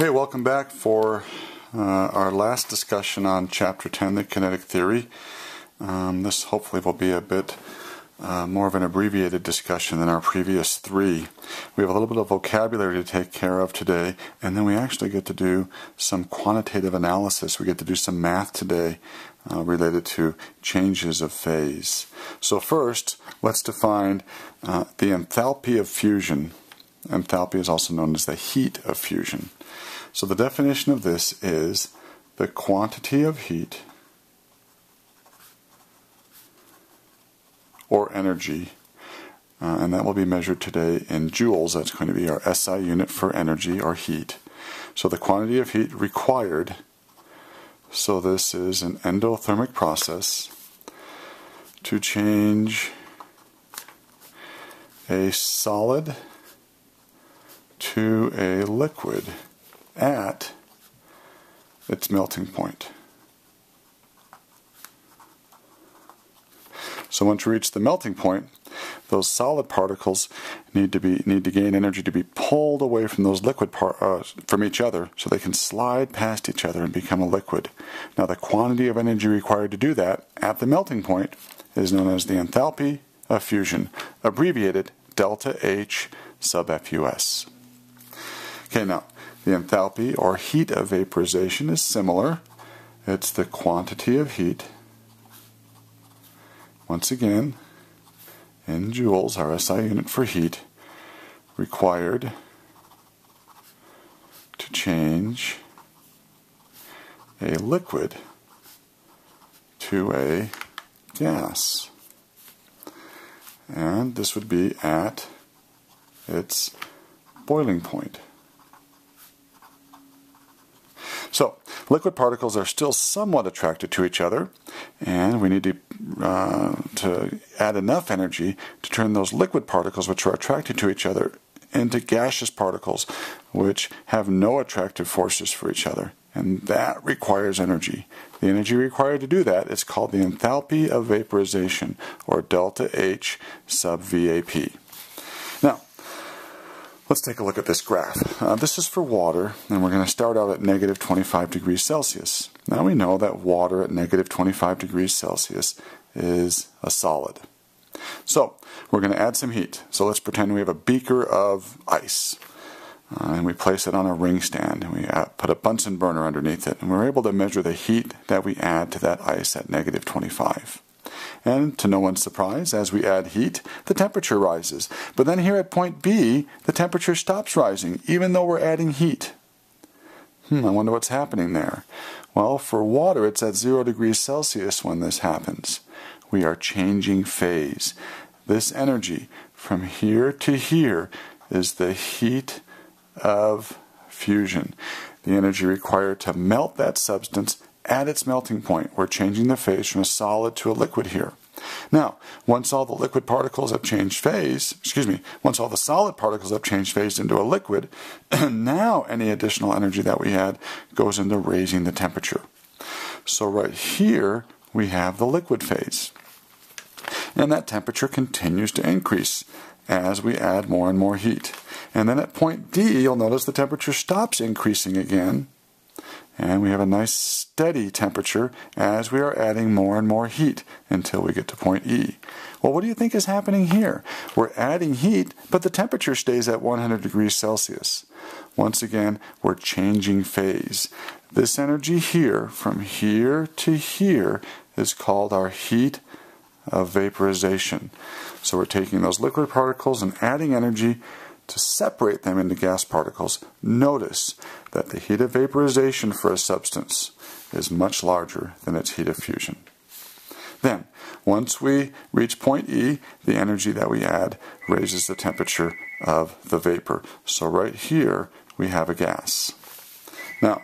Okay, welcome back for uh, our last discussion on Chapter 10, the kinetic theory. Um, this hopefully will be a bit uh, more of an abbreviated discussion than our previous three. We have a little bit of vocabulary to take care of today, and then we actually get to do some quantitative analysis. We get to do some math today uh, related to changes of phase. So, first, let's define uh, the enthalpy of fusion. Enthalpy is also known as the heat of fusion. So the definition of this is the quantity of heat or energy, uh, and that will be measured today in joules. That's going to be our SI unit for energy or heat. So the quantity of heat required, so this is an endothermic process to change a solid to a liquid at its melting point. So once you reach the melting point, those solid particles need to be need to gain energy to be pulled away from those liquid uh, from each other, so they can slide past each other and become a liquid. Now, the quantity of energy required to do that at the melting point is known as the enthalpy of fusion, abbreviated delta H sub FUS. Okay, now the enthalpy or heat of vaporization is similar. It's the quantity of heat. Once again, in joules, our SI unit for heat, required to change a liquid to a gas. And this would be at its boiling point. So, liquid particles are still somewhat attracted to each other, and we need to, uh, to add enough energy to turn those liquid particles, which are attracted to each other, into gaseous particles, which have no attractive forces for each other. And that requires energy. The energy required to do that is called the enthalpy of vaporization, or delta H sub VAP. Let's take a look at this graph. Uh, this is for water, and we're going to start out at negative 25 degrees Celsius. Now we know that water at negative 25 degrees Celsius is a solid. So we're going to add some heat. So let's pretend we have a beaker of ice. Uh, and we place it on a ring stand and we add, put a Bunsen burner underneath it and we're able to measure the heat that we add to that ice at negative 25. And to no one's surprise, as we add heat, the temperature rises. But then here at point B, the temperature stops rising, even though we're adding heat. Hmm, I wonder what's happening there. Well, for water, it's at 0 degrees Celsius when this happens. We are changing phase. This energy from here to here is the heat of fusion. The energy required to melt that substance at its melting point. We're changing the phase from a solid to a liquid here. Now, once all the liquid particles have changed phase, excuse me, once all the solid particles have changed phase into a liquid, now any additional energy that we had goes into raising the temperature. So right here, we have the liquid phase. And that temperature continues to increase as we add more and more heat. And then at point D, you'll notice the temperature stops increasing again and we have a nice steady temperature as we are adding more and more heat until we get to point E. Well, what do you think is happening here? We're adding heat, but the temperature stays at 100 degrees Celsius. Once again, we're changing phase. This energy here, from here to here, is called our heat of vaporization. So we're taking those liquid particles and adding energy to separate them into gas particles. Notice that the heat of vaporization for a substance is much larger than its heat of fusion. Then, once we reach point E, the energy that we add raises the temperature of the vapor. So right here, we have a gas. Now,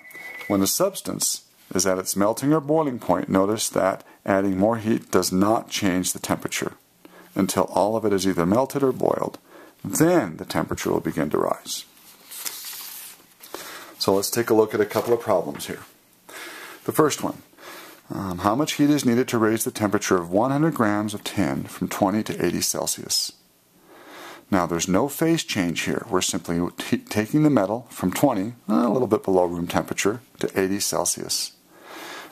when a substance is at its melting or boiling point, notice that adding more heat does not change the temperature until all of it is either melted or boiled. Then the temperature will begin to rise. So let's take a look at a couple of problems here. The first one, um, how much heat is needed to raise the temperature of 100 grams of tin from 20 to 80 Celsius? Now there's no phase change here. We're simply taking the metal from 20, a little bit below room temperature, to 80 Celsius.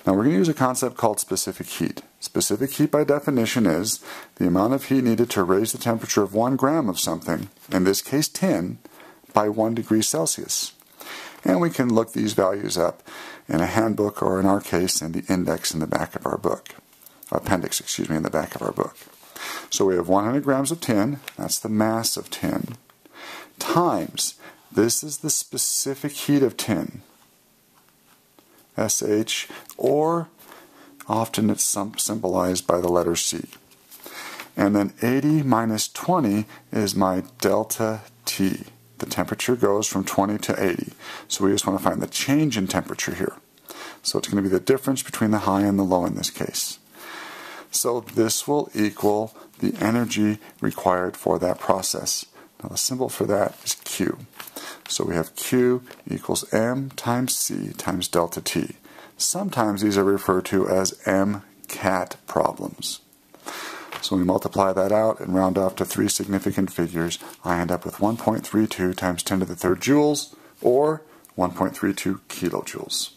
Now we're going to use a concept called specific heat. Specific heat by definition is the amount of heat needed to raise the temperature of 1 gram of something, in this case tin, by 1 degree Celsius. And we can look these values up in a handbook or in our case in the index in the back of our book. Appendix, excuse me, in the back of our book. So we have 100 grams of tin, that's the mass of tin, times, this is the specific heat of tin, SH, or often it's symbolized by the letter C. And then 80 minus 20 is my delta T. The temperature goes from 20 to 80. So we just want to find the change in temperature here. So it's going to be the difference between the high and the low in this case. So this will equal the energy required for that process. Now the symbol for that is Q. So we have Q equals M times C times delta T. Sometimes these are referred to as MCAT problems. So when we multiply that out and round off to three significant figures. I end up with 1.32 times 10 to the third joules, or 1.32 kilojoules.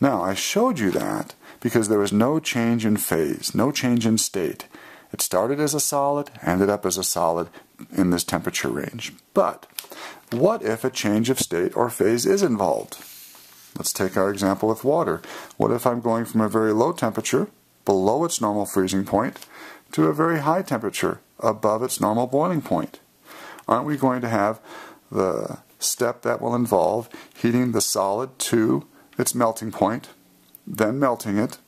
Now, I showed you that because there was no change in phase, no change in state. It started as a solid, ended up as a solid in this temperature range. But what if a change of state or phase is involved? Let's take our example with water. What if I'm going from a very low temperature, below its normal freezing point, to a very high temperature, above its normal boiling point? Aren't we going to have the step that will involve heating the solid to its melting point, then melting it,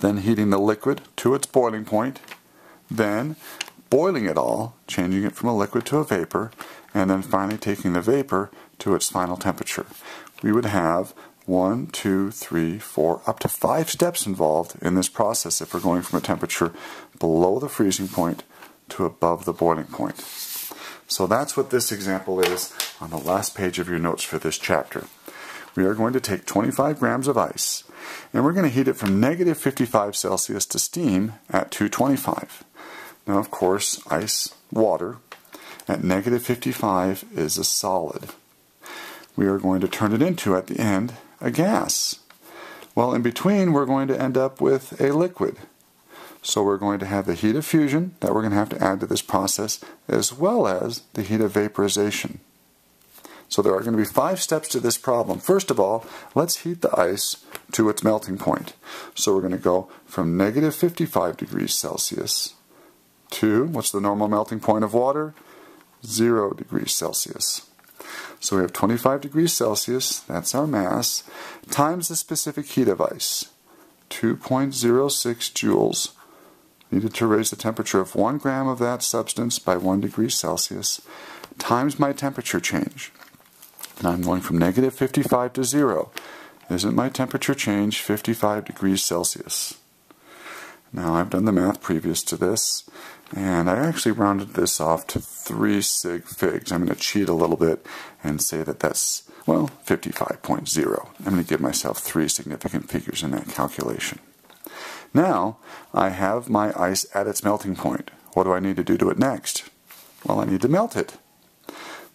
then heating the liquid to its boiling point, then boiling it all, changing it from a liquid to a vapor, and then finally taking the vapor to its final temperature. We would have one, two, three, four, up to five steps involved in this process if we're going from a temperature below the freezing point to above the boiling point. So that's what this example is on the last page of your notes for this chapter we are going to take 25 grams of ice and we're going to heat it from negative 55 Celsius to steam at 225. Now, of course, ice, water, at negative 55 is a solid. We are going to turn it into, at the end, a gas. Well, in between, we're going to end up with a liquid. So we're going to have the heat of fusion that we're going to have to add to this process, as well as the heat of vaporization. So there are going to be five steps to this problem. First of all, let's heat the ice to its melting point. So we're going to go from negative 55 degrees Celsius to, what's the normal melting point of water? 0 degrees Celsius. So we have 25 degrees Celsius, that's our mass, times the specific heat of ice, 2.06 joules, needed to raise the temperature of 1 gram of that substance by 1 degree Celsius, times my temperature change. Now I'm going from negative 55 to 0. Isn't my temperature change 55 degrees Celsius? Now I've done the math previous to this, and I actually rounded this off to 3 sig figs. I'm going to cheat a little bit and say that that's, well, 55.0. I'm going to give myself three significant figures in that calculation. Now, I have my ice at its melting point. What do I need to do to it next? Well, I need to melt it.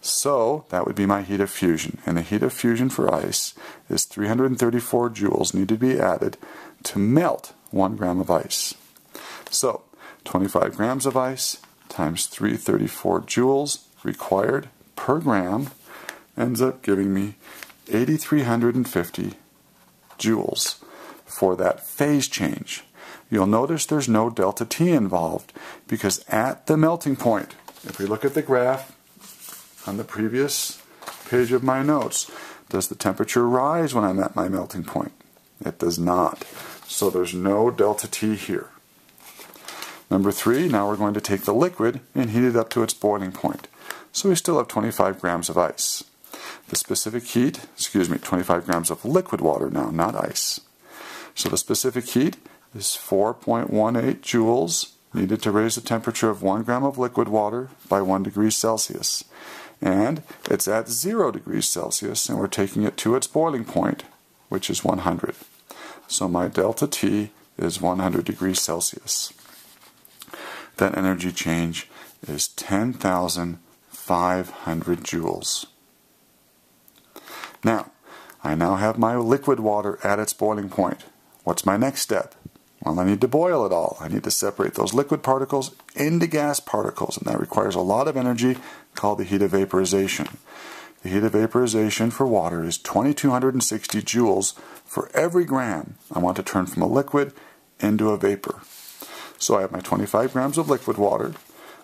So that would be my heat of fusion. And the heat of fusion for ice is 334 joules need to be added to melt 1 gram of ice. So 25 grams of ice times 334 joules required per gram ends up giving me 8,350 joules for that phase change. You'll notice there's no delta T involved because at the melting point, if we look at the graph, on the previous page of my notes. Does the temperature rise when I'm at my melting point? It does not. So there's no delta T here. Number three, now we're going to take the liquid and heat it up to its boiling point. So we still have 25 grams of ice. The specific heat, excuse me, 25 grams of liquid water now, not ice. So the specific heat is 4.18 joules needed to raise the temperature of 1 gram of liquid water by 1 degree Celsius and it's at 0 degrees Celsius, and we're taking it to its boiling point, which is 100. So my delta T is 100 degrees Celsius. That energy change is 10,500 joules. Now, I now have my liquid water at its boiling point. What's my next step? Well, I need to boil it all. I need to separate those liquid particles into gas particles, and that requires a lot of energy called the heat of vaporization. The heat of vaporization for water is 2260 joules for every gram I want to turn from a liquid into a vapor. So I have my 25 grams of liquid water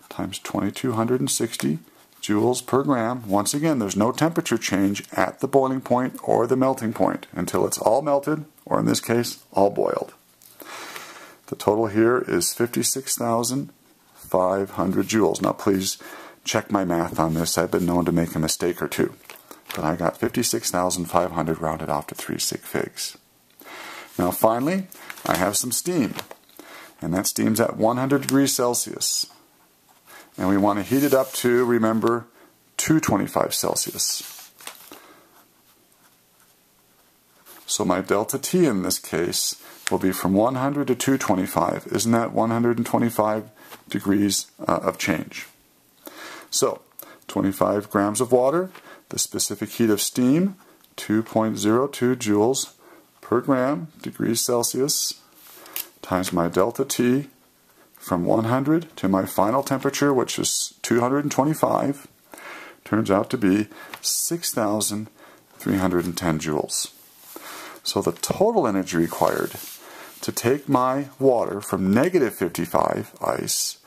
times 2260 joules per gram. Once again, there's no temperature change at the boiling point or the melting point until it's all melted, or in this case, all boiled. The total here is 56,500 joules. Now please check my math on this. I've been known to make a mistake or two. But I got 56,500 rounded off to three sig figs. Now finally, I have some steam. And that steam's at 100 degrees Celsius. And we want to heat it up to, remember, 225 Celsius. So my delta T in this case will be from 100 to 225. Isn't that 125 degrees uh, of change? So 25 grams of water, the specific heat of steam, 2.02 joules per gram degrees Celsius, times my delta T from 100 to my final temperature, which is 225, turns out to be 6,310 joules. So the total energy required to take my water from negative 55 ice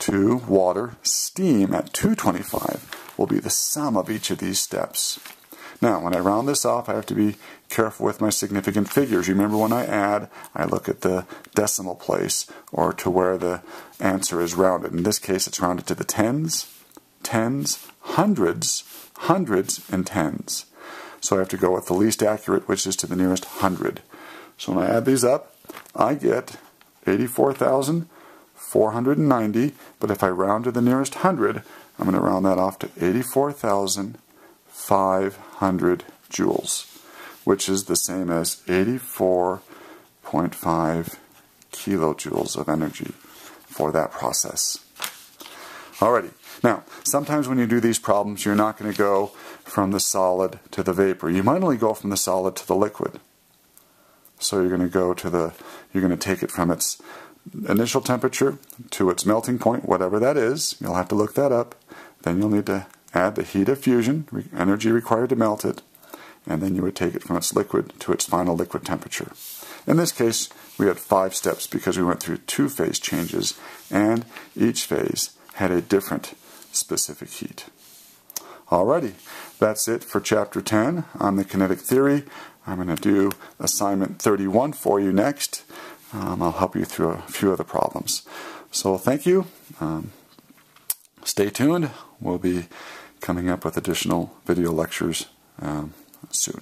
to water steam at 225 will be the sum of each of these steps. Now, when I round this off, I have to be careful with my significant figures. Remember when I add, I look at the decimal place or to where the answer is rounded. In this case, it's rounded to the tens, tens, hundreds, hundreds, and tens. So I have to go with the least accurate, which is to the nearest hundred. So when I add these up, I get 84,490, but if I round to the nearest hundred, I'm going to round that off to 84,500 joules, which is the same as 84.5 kilojoules of energy for that process. Alrighty, now sometimes when you do these problems, you're not going to go from the solid to the vapor. You might only go from the solid to the liquid. So you're going to go to the, you're going to take it from its initial temperature to its melting point, whatever that is. You'll have to look that up. Then you'll need to add the heat of fusion, energy required to melt it, and then you would take it from its liquid to its final liquid temperature. In this case, we had five steps because we went through two phase changes, and each phase had a different specific heat. Alrighty, that's it for Chapter 10 on the kinetic theory. I'm going to do assignment 31 for you next. Um, I'll help you through a few of the problems. So thank you. Um, stay tuned. We'll be coming up with additional video lectures um, soon.